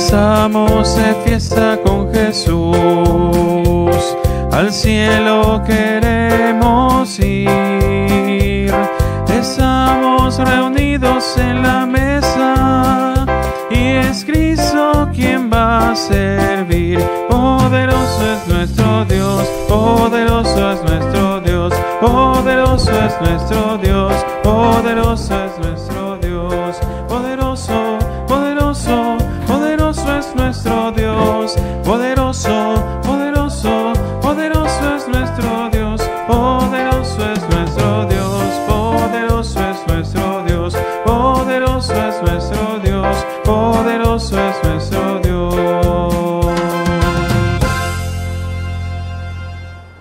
Estamos de fiesta con Jesús, al cielo queremos ir. Estamos reunidos en la mesa y es Cristo quien va a servir. Poderoso es nuestro Dios, poderoso es nuestro Dios, poderoso es nuestro Dios, poderoso es nuestro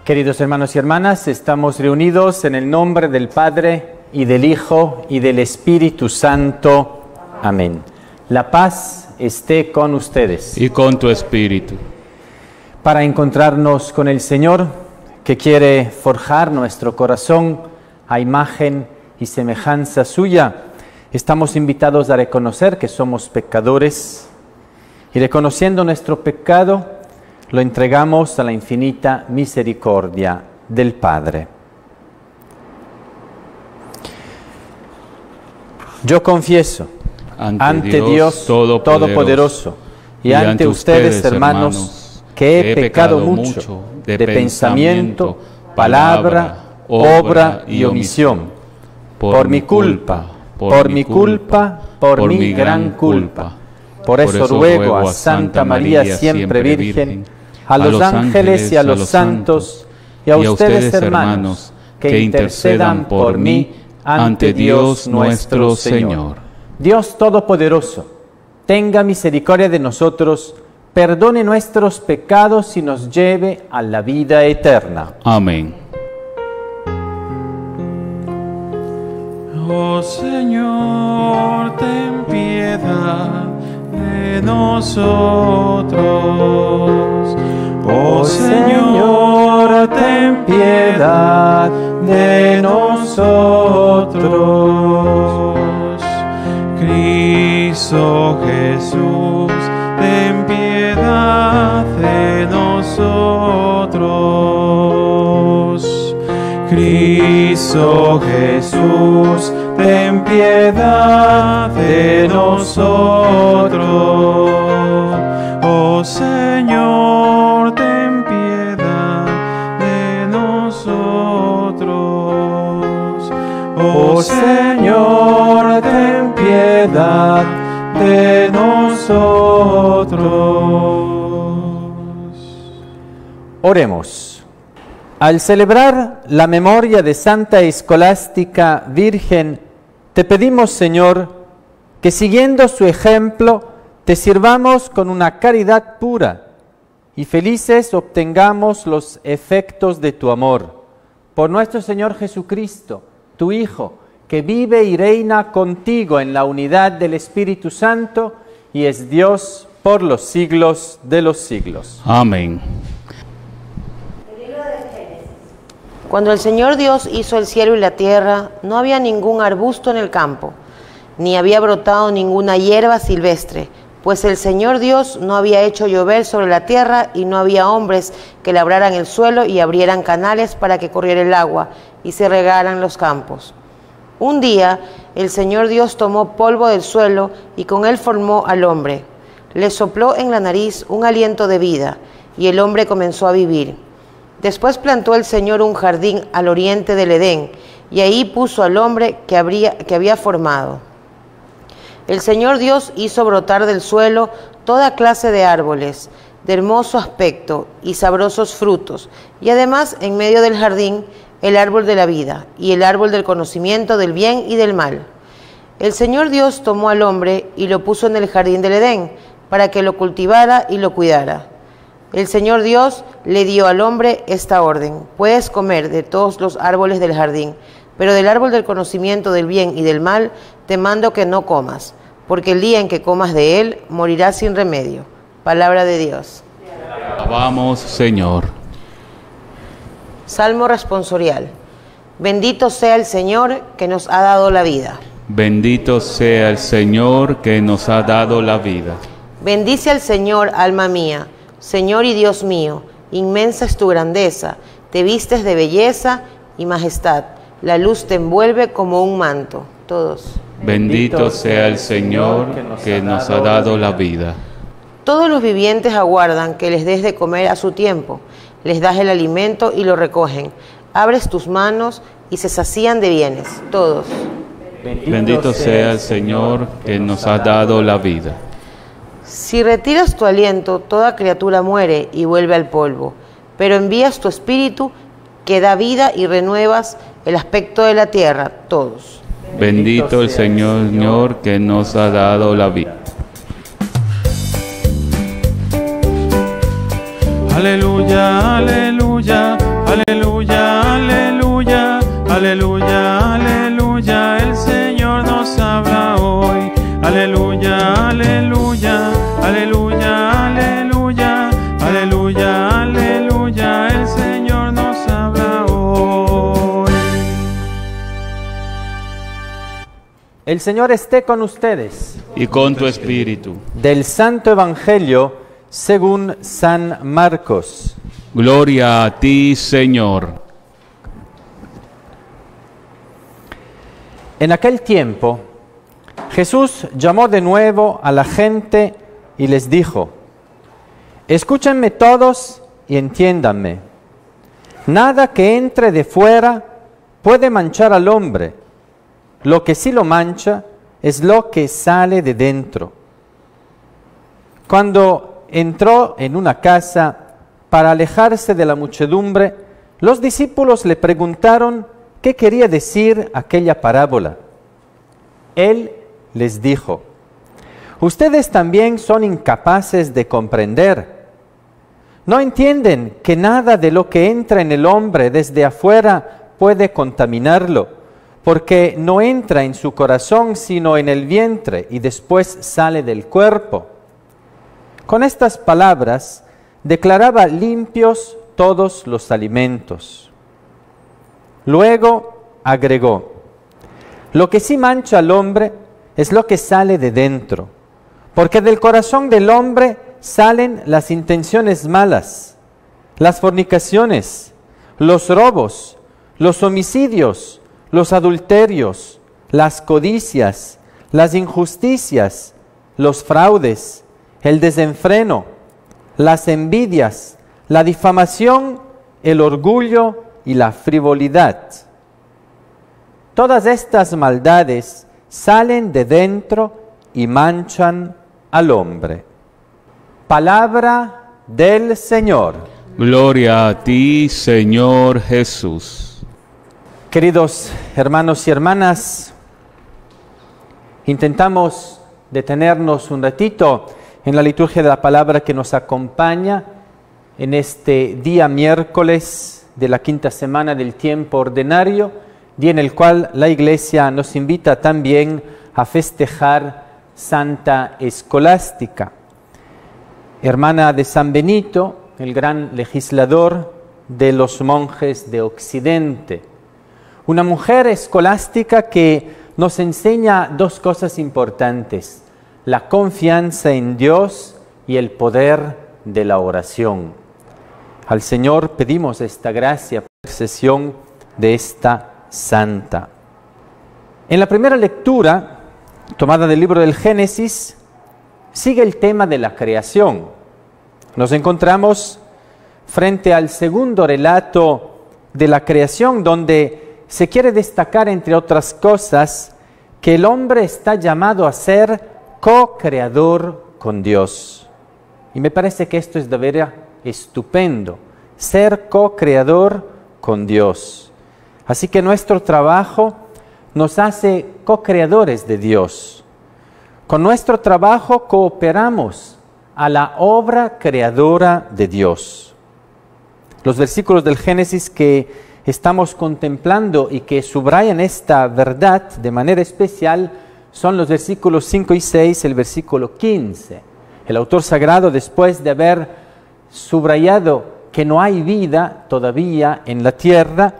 Queridos hermanos y hermanas, estamos reunidos en el nombre del Padre y del Hijo y del Espíritu Santo. Amén. La paz esté con ustedes. y con tu espíritu. Para encontrarnos con el Señor, que quiere forjar nuestro corazón a imagen y semejanza suya, estamos invitados a reconocer que somos pecadores y reconociendo nuestro pecado, lo entregamos a la infinita misericordia del Padre. Yo confieso ante, Dios, Todopoderoso, y, ante ustedes, hermanos, que he pecado mucho de pensamiento, palabra, obra y omisión, por mi culpa, por mi culpa, por mi gran culpa. Por eso ruego a Santa María siempre Virgen, a los ángeles y a los santos, y a ustedes hermanos, que intercedan por mí ante Dios nuestro Señor. Dios Todopoderoso, tenga misericordia de nosotros, perdone nuestros pecados y nos lleve a la vida eterna. Amén. Oh Señor, ten piedad de nosotros. Señor, ten piedad de nosotros. Cristo Jesús, ten piedad de nosotros. Cristo Jesús, ten piedad de nosotros. Oremos. Al celebrar la memoria de Santa Escolástica Virgen, te pedimos, Señor, que siguiendo su ejemplo, te sirvamos con una caridad pura y felices obtengamos los efectos de tu amor. Por nuestro Señor Jesucristo, tu Hijo, que vive y reina contigo en la unidad del Espíritu Santo y es Dios por los siglos de los siglos. Amén. Cuando el Señor Dios hizo el cielo y la tierra, no había ningún arbusto en el campo, ni había brotado ninguna hierba silvestre, pues el Señor Dios no había hecho llover sobre la tierra y no había hombres que labraran el suelo y abrieran canales para que corriera el agua y se regaran los campos. Un día el Señor Dios tomó polvo del suelo y con él formó al hombre. Le sopló en la nariz un aliento de vida y el hombre comenzó a vivir. Después plantó el Señor un jardín al oriente del Edén y ahí puso al hombre que, que había formado. El Señor Dios hizo brotar del suelo toda clase de árboles, de hermoso aspecto y sabrosos frutos, y además en medio del jardín el árbol de la vida y el árbol del conocimiento del bien y del mal. El Señor Dios tomó al hombre y lo puso en el jardín del Edén, para que lo cultivara y lo cuidara. El Señor Dios le dio al hombre esta orden, puedes comer de todos los árboles del jardín, pero del árbol del conocimiento del bien y del mal te mando que no comas, porque el día en que comas de él morirás sin remedio. Palabra de Dios. Alabamos, Señor. Salmo responsorial. Bendito sea el Señor que nos ha dado la vida. Bendito sea el Señor que nos ha dado la vida. Bendice al Señor, alma mía, Señor y Dios mío, inmensa es tu grandeza, te vistes de belleza y majestad, la luz te envuelve como un manto. Todos. Bendito sea el Señor que nos ha dado la vida. Todos los vivientes aguardan que les des de comer a su tiempo, les das el alimento y lo recogen. Abres tus manos y se sacían de bienes, todos. Bendito sea el Señor que nos ha dado la vida. Si retiras tu aliento, toda criatura muere y vuelve al polvo, pero envías tu espíritu que da vida y renuevas el aspecto de la tierra, todos. Bendito el Señor, Señor que nos ha dado la vida. Aleluya, aleluya, aleluya, El Señor esté con ustedes. Y con tu espíritu. Del Santo Evangelio según San Marcos. Gloria a ti, Señor. En aquel tiempo, Jesús llamó de nuevo a la gente y les dijo, escúchenme todos y entiéndanme. Nada que entre de fuera puede manchar al hombre. Lo que sí lo mancha es lo que sale de dentro. Cuando entró en una casa para alejarse de la muchedumbre, los discípulos le preguntaron qué quería decir aquella parábola. Él les dijo, ustedes también son incapaces de comprender. No entienden que nada de lo que entra en el hombre desde afuera puede contaminarlo, porque no entra en su corazón sino en el vientre y después sale del cuerpo. Con estas palabras declaraba limpios todos los alimentos. Luego agregó, lo que sí mancha al hombre es lo que sale de dentro, porque del corazón del hombre salen las intenciones malas, las fornicaciones, los robos, los homicidios, los adulterios, las codicias, las injusticias, los fraudes, el desenfreno, las envidias, la difamación, el orgullo y la frivolidad. Todas estas maldades salen de dentro y manchan al hombre. Palabra del Señor. Gloria a ti, Señor Jesús. Queridos hermanos y hermanas, intentamos detenernos un ratito en la liturgia de la palabra que nos acompaña en este día miércoles de la quinta semana del tiempo ordinario, día en el cual la Iglesia nos invita también a festejar Santa Escolástica, hermana de San Benito, el gran legislador de los monjes de Occidente. Una mujer escolástica que nos enseña dos cosas importantes la confianza en Dios y el poder de la oración. Al Señor pedimos esta gracia por sesión de esta santa. En la primera lectura, tomada del libro del Génesis, sigue el tema de la creación. Nos encontramos frente al segundo relato de la creación, donde se quiere destacar, entre otras cosas, que el hombre está llamado a ser co-creador con Dios. Y me parece que esto es de veras estupendo, ser co-creador con Dios. Así que nuestro trabajo nos hace co-creadores de Dios. Con nuestro trabajo cooperamos a la obra creadora de Dios. Los versículos del Génesis que estamos contemplando y que subrayan esta verdad de manera especial son los versículos 5 y 6, el versículo 15. El autor sagrado, después de haber subrayado que no hay vida todavía en la tierra,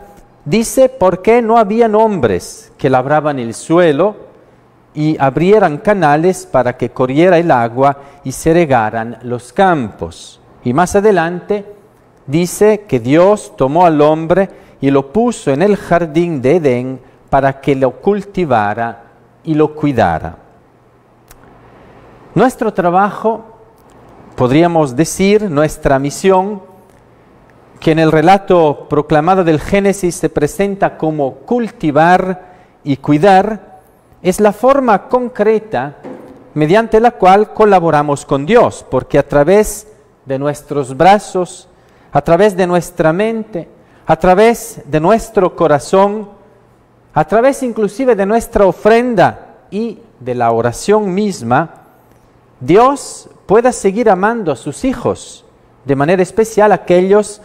dice por qué no habían hombres que labraban el suelo y abrieran canales para que corriera el agua y se regaran los campos. Y más adelante dice que Dios tomó al hombre y lo puso en el jardín de Edén para que lo cultivara y lo cuidara. Nuestro trabajo, podríamos decir, nuestra misión, que en el relato proclamado del Génesis se presenta como cultivar y cuidar, es la forma concreta mediante la cual colaboramos con Dios, porque a través de nuestros brazos, a través de nuestra mente, a través de nuestro corazón, a través inclusive de nuestra ofrenda y de la oración misma, Dios pueda seguir amando a sus hijos, de manera especial aquellos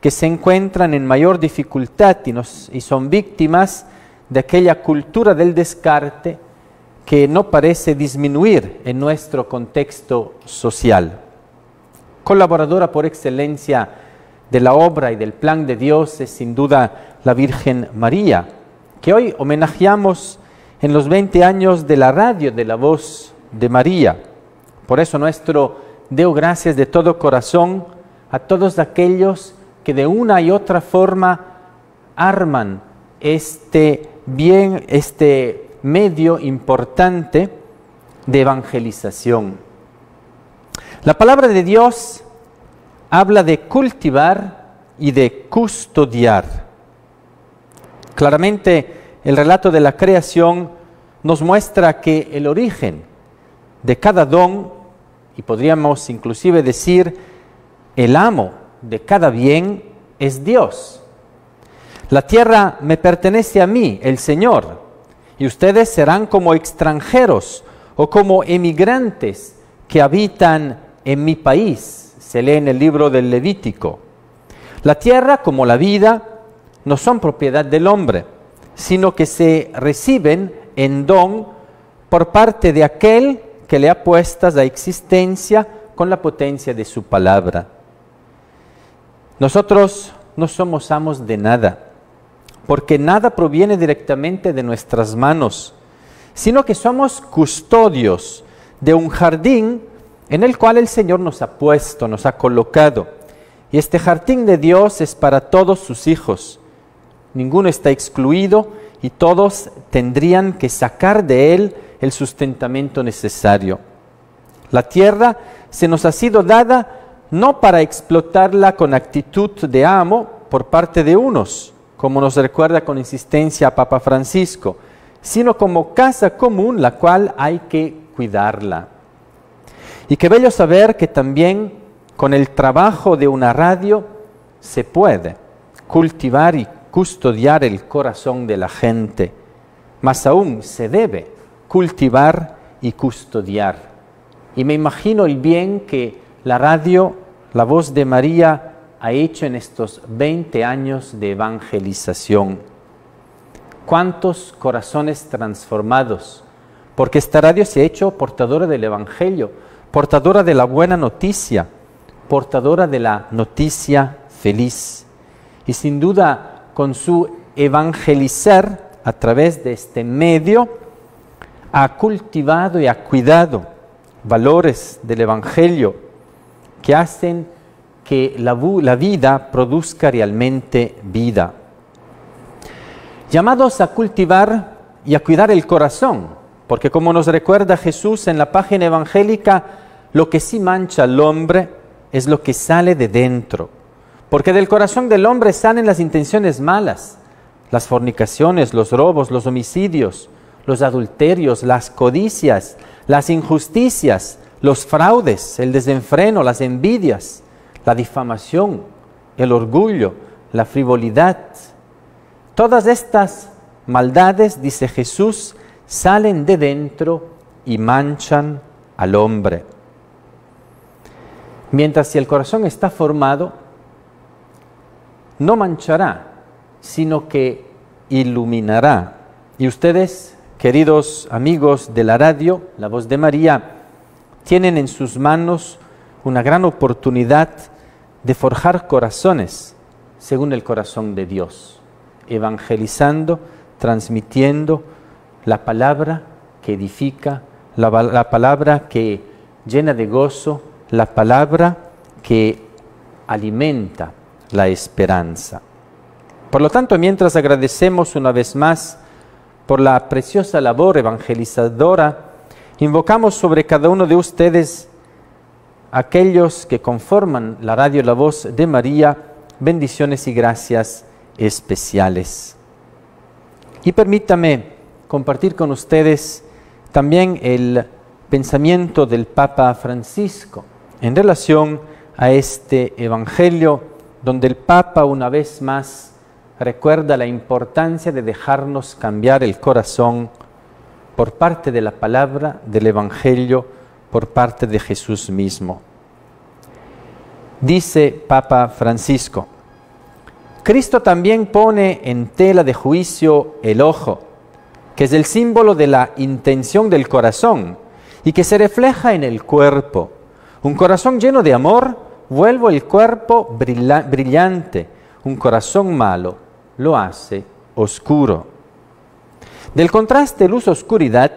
que se encuentran en mayor dificultad y, y son víctimas de aquella cultura del descarte que no parece disminuir en nuestro contexto social. Colaboradora por excelencia de la obra y del plan de Dios es sin duda la Virgen María, que hoy homenajeamos en los 20 años de la radio de la voz de María. Por eso nuestro deo gracias de todo corazón a todos aquellos que de una y otra forma arman este bien, este medio importante de evangelización. La palabra de Dios habla de cultivar y de custodiar. Claramente el relato de la creación nos muestra que el origen de cada don, y podríamos inclusive decir el amo de cada bien, es Dios. La tierra me pertenece a mí, el Señor, y ustedes serán como extranjeros o como emigrantes que habitan en mi país. Se lee en el libro del Levítico. La tierra, como la vida, no son propiedad del hombre, sino que se reciben en don por parte de aquel que le ha puestas a existencia con la potencia de su palabra. Nosotros no somos amos de nada porque nada proviene directamente de nuestras manos, sino que somos custodios de un jardín en el cual el Señor nos ha puesto, nos ha colocado. Y este jardín de Dios es para todos sus hijos. Ninguno está excluido y todos tendrían que sacar de él el sustentamiento necesario. La tierra se nos ha sido dada no para explotarla con actitud de amo por parte de unos, como nos recuerda con insistencia Papa Francisco, sino como casa común la cual hay que cuidarla. Y qué bello saber que también con el trabajo de una radio se puede cultivar y custodiar el corazón de la gente, más aún se debe cultivar y custodiar. Y me imagino el bien que la radio, la voz de María, ha hecho en estos 20 años de evangelización. ¿Cuántos corazones transformados? Porque esta radio se ha hecho portadora del Evangelio, portadora de la buena noticia, portadora de la noticia feliz. Y sin duda, con su evangelizar a través de este medio, ha cultivado y ha cuidado valores del Evangelio que hacen que la, vida produzca realmente vida. Llamados a cultivar y a cuidar el corazón, porque como nos recuerda Jesús en la página evangélica, lo que sí mancha al hombre es lo que sale de dentro, porque del corazón del hombre salen las intenciones malas, las fornicaciones, los robos, los homicidios, los adulterios, las codicias, las injusticias, los fraudes, el desenfreno, las envidias la difamación, el orgullo, la frivolidad. Todas estas maldades, dice Jesús, salen de dentro y manchan al hombre. Mientras si el corazón está formado, no manchará, sino que iluminará. Y ustedes, queridos amigos de la radio, la voz de María, tienen en sus manos una gran oportunidad de forjar corazones según el corazón de Dios, evangelizando, transmitiendo la palabra que edifica, la, palabra que llena de gozo, la palabra que alimenta la esperanza. Por lo tanto, mientras agradecemos una vez más por la preciosa labor evangelizadora, invocamos sobre cada uno de ustedes aquellos que conforman la radio La Voz de María, bendiciones y gracias especiales. Y permítame compartir con ustedes también el pensamiento del Papa Francisco en relación a este Evangelio, donde el Papa una vez más recuerda la importancia de dejarnos cambiar el corazón por parte de la palabra del Evangelio, por parte de Jesús mismo. Dice Papa Francisco, Cristo también pone en tela de juicio el ojo, que es el símbolo de la intención del corazón y que se refleja en el cuerpo. Un corazón lleno de amor vuelve el cuerpo brillante, un corazón malo lo hace oscuro. Del contraste luz-oscuridad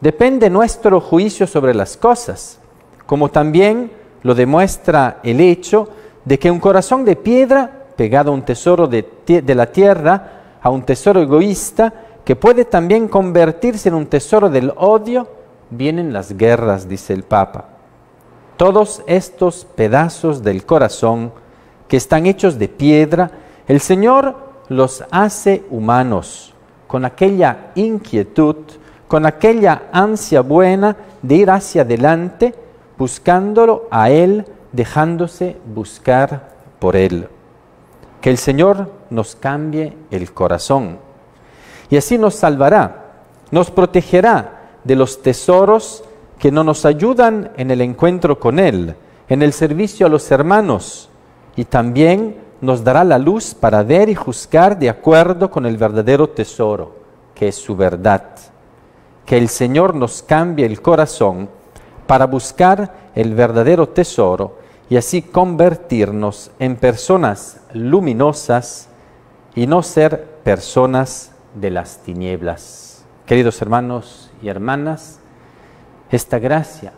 depende nuestro juicio sobre las cosas, como también lo demuestra el hecho de que un corazón de piedra pegado a un tesoro de, la tierra, a un tesoro egoísta, que puede también convertirse en un tesoro del odio, vienen las guerras, dice el Papa. Todos estos pedazos del corazón que están hechos de piedra, el Señor los hace humanos, con aquella inquietud, con aquella ansia buena de ir hacia adelante, buscándolo a Él, dejándose buscar por Él. Que el Señor nos cambie el corazón y así nos salvará, nos protegerá de los tesoros que no nos ayudan en el encuentro con Él, en el servicio a los hermanos y también nos dará la luz para ver y juzgar de acuerdo con el verdadero tesoro, que es su verdad. Que el Señor nos cambie el corazón para buscar el verdadero tesoro y así convertirnos en personas luminosas y no ser personas de las tinieblas. Queridos hermanos y hermanas, esta gracia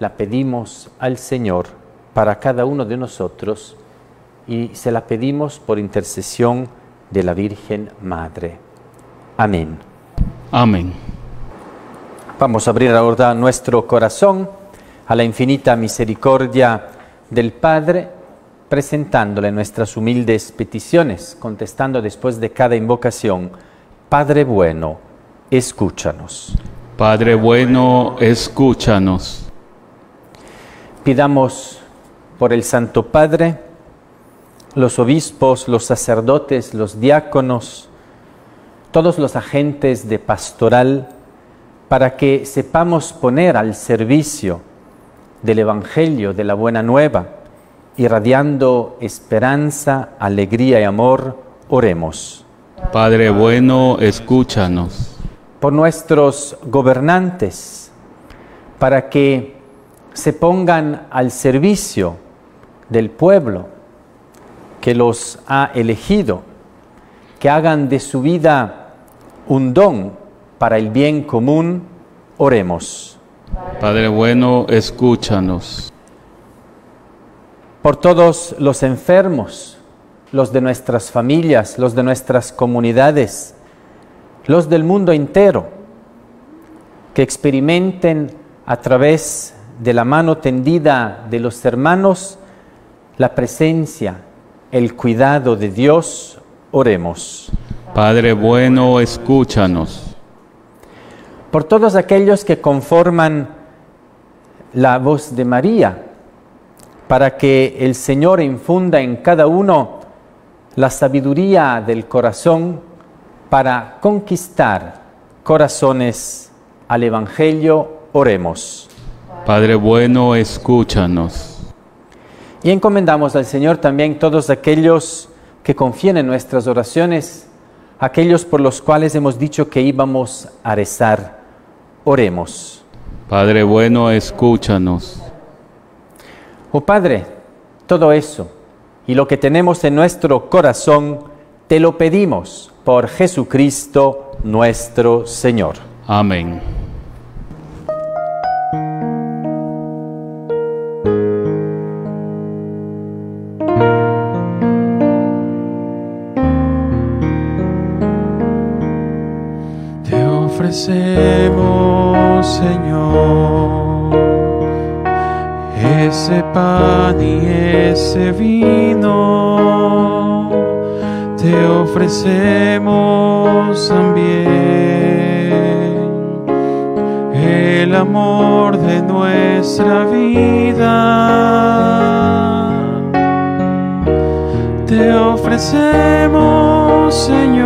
la pedimos al Señor para cada uno de nosotros y se la pedimos por intercesión de la Virgen Madre. Amén. Amén. Vamos a abrir ahora nuestro corazón a la infinita misericordia del Padre, presentándole nuestras humildes peticiones, contestando después de cada invocación, Padre bueno, escúchanos. Padre bueno, escúchanos. Pidamos por el Santo Padre, los obispos, los sacerdotes, los diáconos, todos los agentes de pastoral, para que sepamos poner al servicio del Evangelio, de la buena nueva, irradiando esperanza, alegría y amor, oremos. Padre bueno, escúchanos. Por nuestros gobernantes, para que se pongan al servicio del pueblo que los ha elegido, que hagan de su vida un don para el bien común, oremos. Padre bueno, escúchanos. Por todos los enfermos, los de nuestras familias, los de nuestras comunidades, los del mundo entero, que experimenten a través de la mano tendida de los hermanos la presencia, el cuidado de Dios, oremos. Padre bueno, escúchanos por todos aquellos que conforman la voz de María, para que el Señor infunda en cada uno la sabiduría del corazón para conquistar corazones al Evangelio, oremos. Padre bueno, escúchanos. Y encomendamos al Señor también todos aquellos que confían en nuestras oraciones, aquellos por los cuales hemos dicho que íbamos a rezar Oremos. Padre bueno, escúchanos. Oh Padre, todo eso y lo que tenemos en nuestro corazón, te lo pedimos por Jesucristo nuestro Señor. Amén. Te ofrecemos, Señor, ese pan y ese vino te ofrecemos también el amor de nuestra vida. Te ofrecemos, Señor,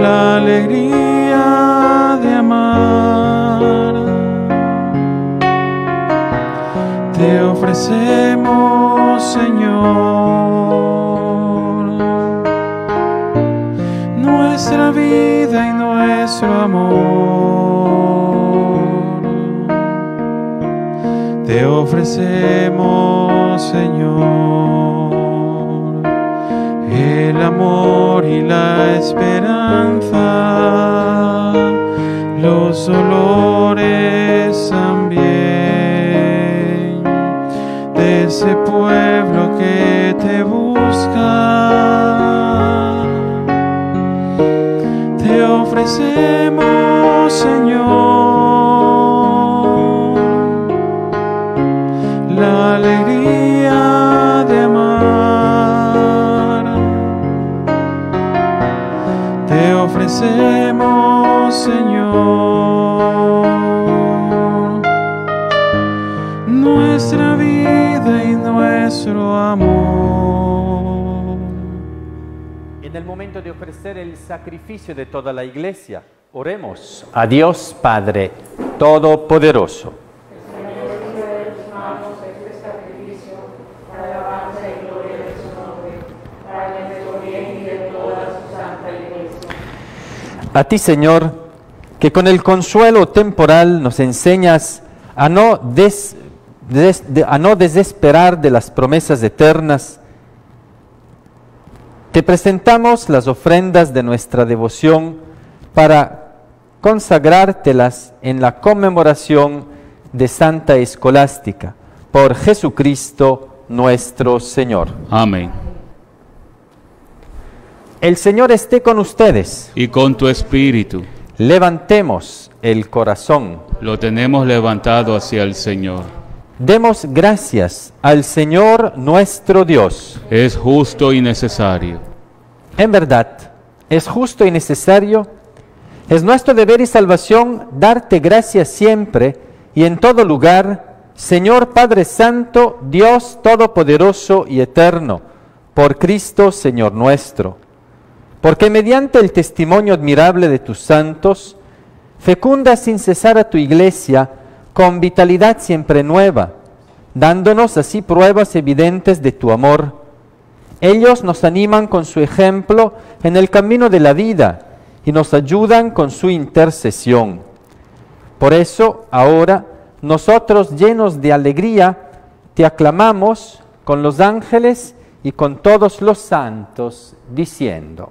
la alegría de amar. Te ofrecemos, Señor, nuestra vida y nuestro amor. Te ofrecemos, Señor, el amor y la esperanza, los olores ese pueblo que te busca. Te ofrecemos, Señor, la alegría de amar. Te ofrecemos, Señor, de ofrecer el sacrificio de toda la iglesia, oremos a Dios Padre Todopoderoso. A ti, Señor, que con el consuelo temporal nos enseñas a no, desesperar de las promesas eternas, te presentamos las ofrendas de nuestra devoción para consagrártelas en la conmemoración de Santa Escolástica, por Jesucristo nuestro Señor. Amén. El Señor esté con ustedes. Y con tu espíritu Levantemos el corazón. lo tenemos levantado hacia el Señor. Demos gracias al Señor nuestro Dios. Es justo y necesario. En verdad, es justo y necesario, es nuestro deber y salvación darte gracias siempre y en todo lugar, Señor Padre Santo, Dios Todopoderoso y Eterno, por Cristo Señor nuestro. Porque mediante el testimonio admirable de tus santos, fecunda sin cesar a tu iglesia con vitalidad siempre nueva, dándonos así pruebas evidentes de tu amor. Ellos nos animan con su ejemplo en el camino de la vida y nos ayudan con su intercesión. Por eso, ahora, nosotros llenos de alegría, te aclamamos con los ángeles y con todos los santos, diciendo,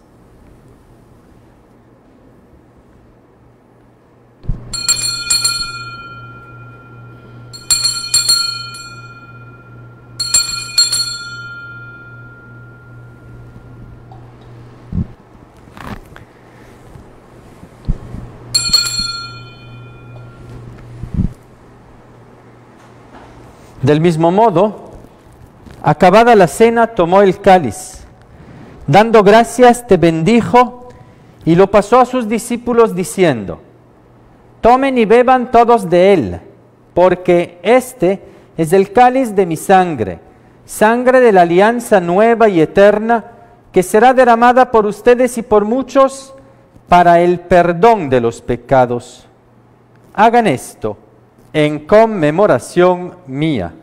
Del mismo modo, acabada la cena, tomó el cáliz. Dando gracias, te bendijo y lo pasó a sus discípulos diciendo, tomen y beban todos de él, porque este es el cáliz de mi sangre, sangre de la alianza nueva y eterna, que será derramada por ustedes y por muchos para el perdón de los pecados. Hagan esto en conmemoración mía.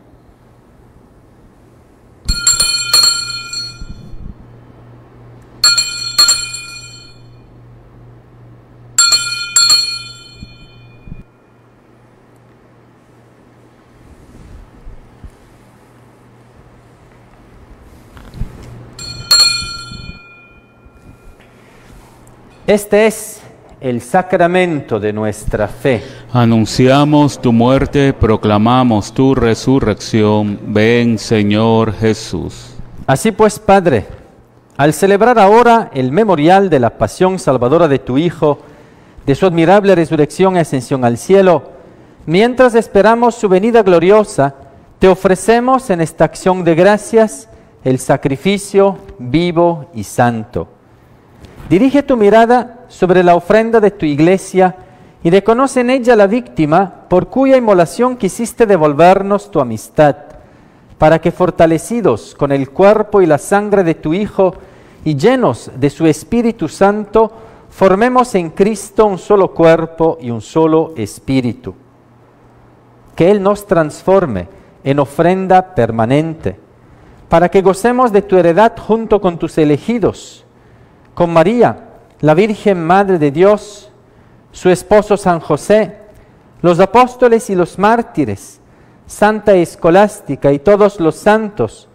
Este es el sacramento de nuestra fe. Anunciamos tu muerte, proclamamos tu resurrección. Ven, Señor Jesús. Así pues, Padre, al celebrar ahora el memorial de la pasión salvadora de tu Hijo, de su admirable resurrección y ascensión al cielo, mientras esperamos su venida gloriosa, te ofrecemos en esta acción de gracias el sacrificio vivo y santo Dirige tu mirada sobre la ofrenda de tu iglesia y reconoce en ella la víctima por cuya inmolación quisiste devolvernos tu amistad, para que fortalecidos con el cuerpo y la sangre de tu Hijo y llenos de su Espíritu Santo, formemos en Cristo un solo cuerpo y un solo espíritu. Que Él nos transforme en ofrenda permanente, para que gocemos de tu heredad junto con tus elegidos con María, la Virgen Madre de Dios, su esposo San José, los apóstoles y los mártires, Santa Escolástica y todos los santos,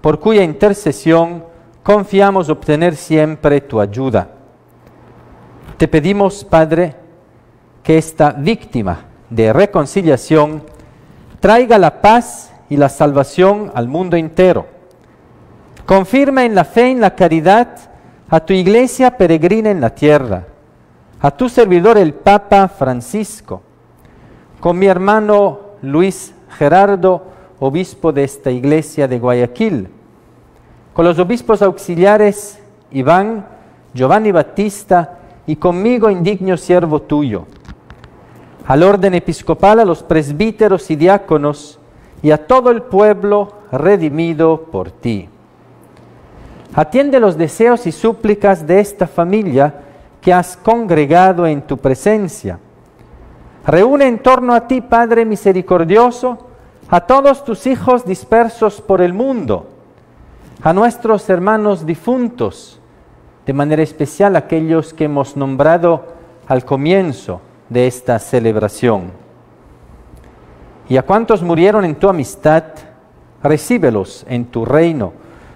por cuya intercesión confiamos obtener siempre tu ayuda. Te pedimos, Padre, que esta víctima de reconciliación traiga la paz y la salvación al mundo entero. Confirma en la fe y en la caridad a tu iglesia peregrina en la tierra, a tu servidor el Papa Francisco, con mi hermano Luis Gerardo, obispo de esta iglesia de Guayaquil, con los obispos auxiliares Iván, Giovanni Battista y conmigo indigno siervo tuyo, al orden episcopal, a los presbíteros y diáconos y a todo el pueblo redimido por ti. Atiende los deseos y súplicas de esta familia que has congregado en tu presencia. Reúne en torno a ti, Padre misericordioso, a todos tus hijos dispersos por el mundo, a nuestros hermanos difuntos, de manera especial aquellos que hemos nombrado al comienzo de esta celebración. Y a cuantos murieron en tu amistad, recíbelos en tu reino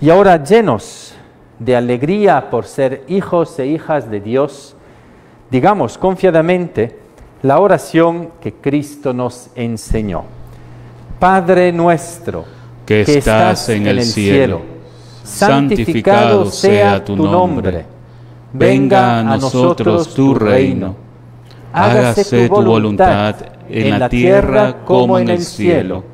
Y ahora llenos de alegría por ser hijos e hijas de Dios, digamos confiadamente la oración que Cristo nos enseñó. Padre nuestro, que, estás, en, el cielo, santificado sea tu nombre, venga a nosotros tu reino, hágase tu voluntad en la tierra como en el cielo.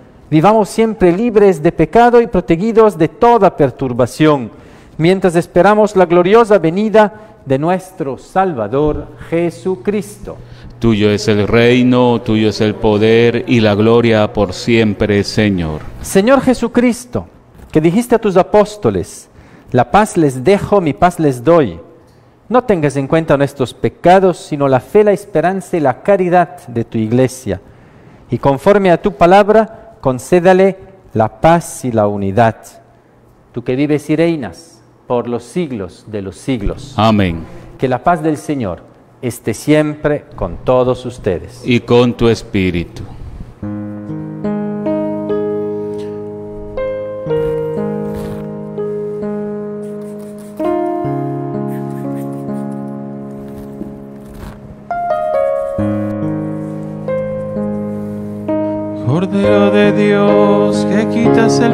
vivamos siempre libres de pecado y protegidos de toda perturbación, mientras esperamos la gloriosa venida de nuestro Salvador Jesucristo. Tuyo es el reino, tuyo es el poder y la gloria por siempre, Señor. Señor Jesucristo, que dijiste a tus apóstoles, la paz les dejo, mi paz les doy. No tengas en cuenta nuestros pecados, sino la fe, la esperanza y la caridad de tu iglesia. Y conforme a tu palabra, concédale la paz y la unidad. Tú que vives y reinas por los siglos de los siglos. Amén. Que la paz del Señor esté siempre con todos ustedes. Y con tu espíritu.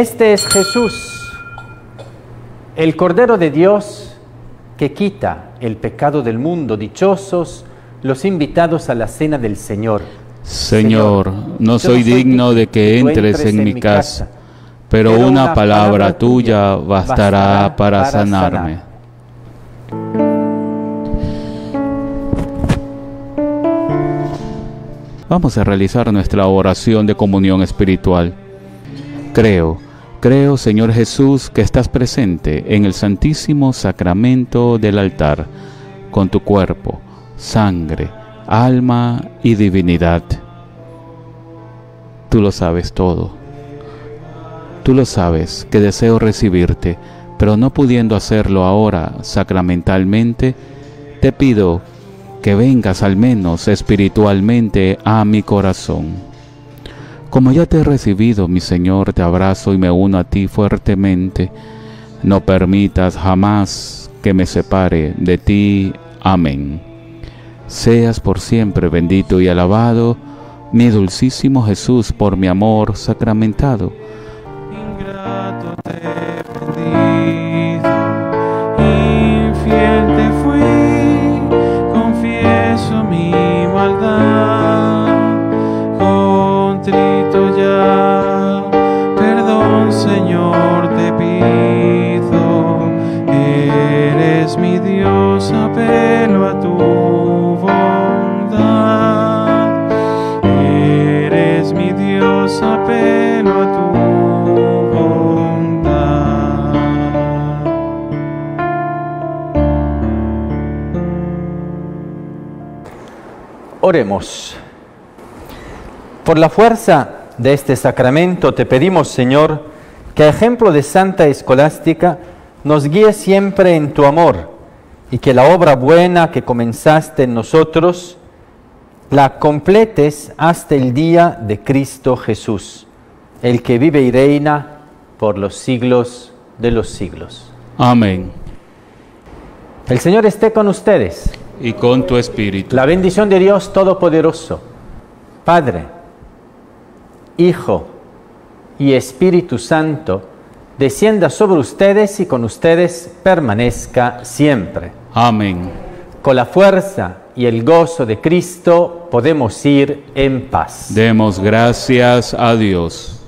Este es Jesús, el Cordero de Dios que quita el pecado del mundo. Dichosos los invitados a la cena del Señor. Señor, no soy digno de que entres en mi casa, pero una palabra tuya bastará para sanarme. Vamos a realizar nuestra oración de comunión espiritual. Creo, creo Señor Jesús que estás presente en el santísimo sacramento del altar, con tu cuerpo, sangre, alma y divinidad. Tú lo sabes todo. Tú lo sabes que deseo recibirte, pero no pudiendo hacerlo ahora sacramentalmente, te pido que vengas al menos espiritualmente a mi corazón. Como ya te he recibido, mi Señor, te abrazo y me uno a ti fuertemente. No permitas jamás que me separe de ti. Amén. Seas por siempre bendito y alabado, mi dulcísimo Jesús, por mi amor sacramentado. Ingrato infiel Oremos. Por la fuerza de este sacramento te pedimos, Señor, que a ejemplo de Santa Escolástica nos guíe siempre en tu amor y que la obra buena que comenzaste en nosotros la completes hasta el día de Cristo Jesús, el que vive y reina por los siglos de los siglos. Amén. El Señor esté con ustedes y con tu espíritu. La bendición de Dios Todopoderoso, Padre, Hijo y Espíritu Santo, descienda sobre ustedes y con ustedes permanezca siempre. Amén. Con la fuerza y el gozo de Cristo podemos ir en paz. Demos gracias a Dios.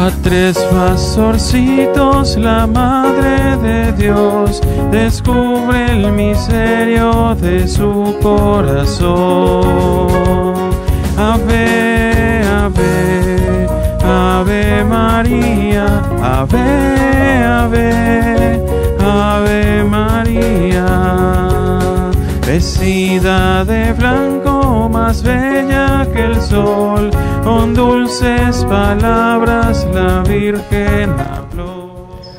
A tres pastorcitos la Madre de Dios descubre el misterio de su corazón. Ave, ave, ave María, ave, ave, ave María. Vestida de blanco, más bella que el sol, con dulces palabras la Virgen habló.